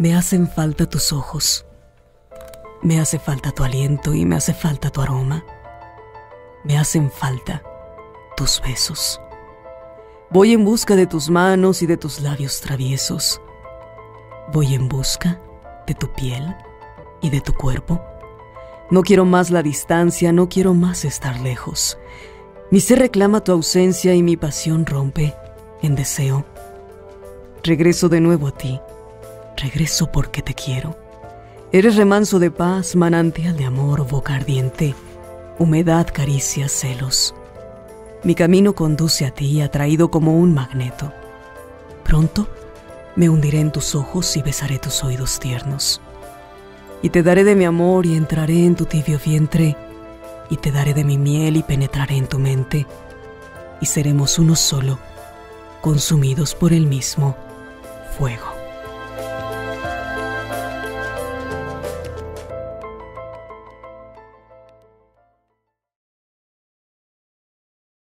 Me hacen falta tus ojos. Me hace falta tu aliento y me hace falta tu aroma. Me hacen falta tus besos. Voy en busca de tus manos y de tus labios traviesos. Voy en busca de tu piel y de tu cuerpo. No quiero más la distancia, no quiero más estar lejos. Mi ser reclama tu ausencia y mi pasión rompe en deseo. Regreso de nuevo a ti, regreso porque te quiero. Eres remanso de paz, manantial de amor, boca ardiente, humedad, caricia, celos. Mi camino conduce a ti, atraído como un magneto. Pronto me hundiré en tus ojos y besaré tus oídos tiernos. Y te daré de mi amor y entraré en tu tibio vientre, y te daré de mi miel y penetraré en tu mente, y seremos uno solo, consumidos por el mismo fuego.